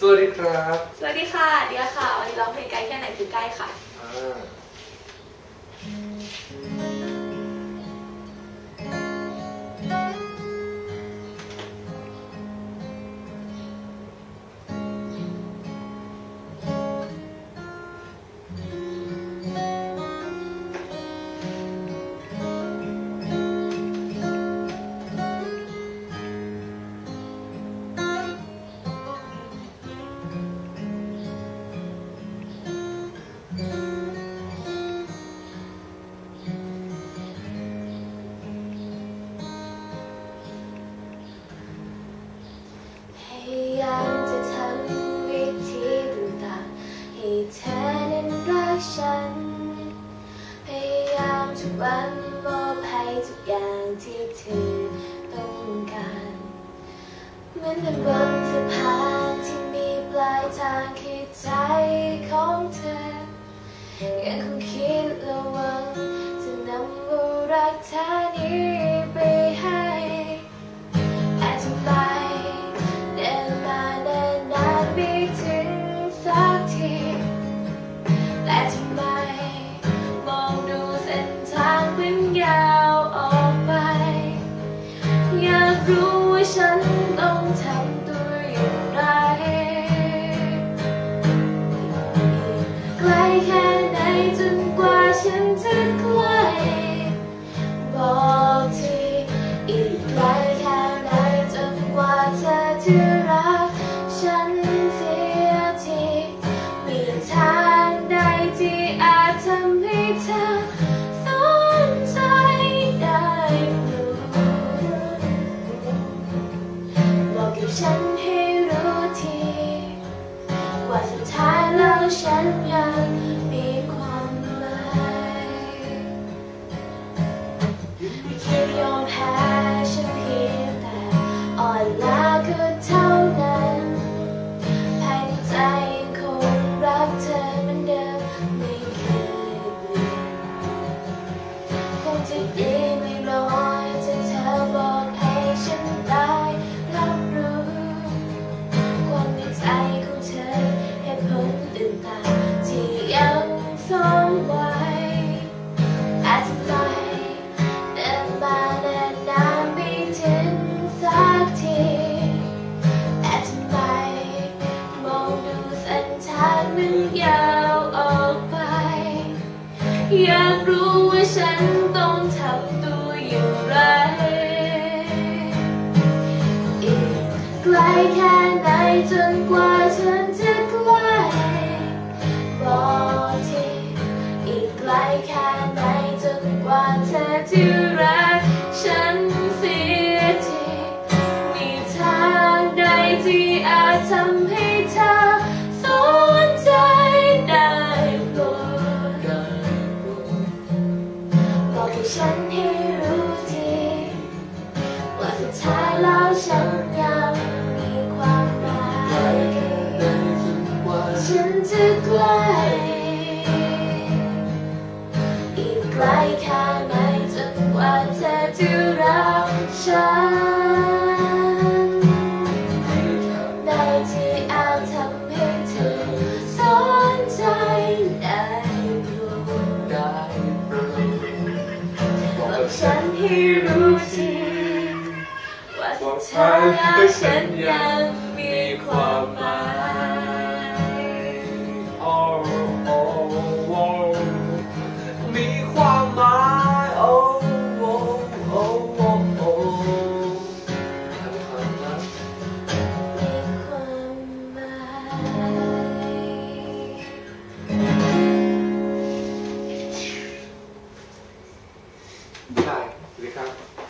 สวัสดีครับ สวัสดีค่ะเดียค่ะ วันนี้ร้องเพลงไกลแค่ไหนคือใกล้ค่ะ อ่า วันมอบให้ทุกอย่างที่เธอต้องการเหมือนเป็นบนสะพานที่มีปลายทางคือใจของเธอยังคงคิดและว่า รู้ว่าฉันต้องทำตัวอย่างไร ไกลแค่ไหนจนกว่าฉันจะใกล้บอก ฉันให้รู้ที ว่าสุดท้ายแล้วฉันยังมีความหมายไม่คิดยอมแพ้ฉันเพียงแต่อ่อนล้าก็เท่านั้นภายในใจยังคงรักเธอเหมือนเดิมไม่เคยเปลี่ยนคงจะ อยากรู้ว่าฉันต้องทำตัวอย่างไร อีกไกลแค่ไหนจนกว่าฉันจะใกล้บอกทีอีกไกลแค่ไหนจนกว่าเธอจะรักฉันเสียทีมีทางใดที่อาจทำ ฉันให้รู้ทีว่าสุดท้ายแล้วฉันยังมีความหมายฉันจะใกล้อีกไกลแค่ไหนจนกว่าเธอจะรักฉัน ว่าสุดท้ายแล้วฉันยังมีความหมายโอ้โอ้โอ้มีความหมายโอ้โอ้โอ้โอ้โอ้ทำความรักมีความหมายได้สวัสดีครับ